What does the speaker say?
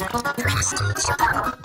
prestige